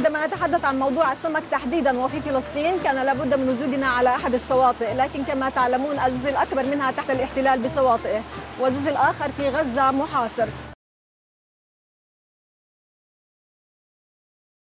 عندما نتحدث عن موضوع السمك تحديدا وفي فلسطين كان لابد من وجودنا على أحد الشواطئ لكن كما تعلمون الجزء الأكبر منها تحت الاحتلال بشواطئه والجزء الآخر في غزة محاصر.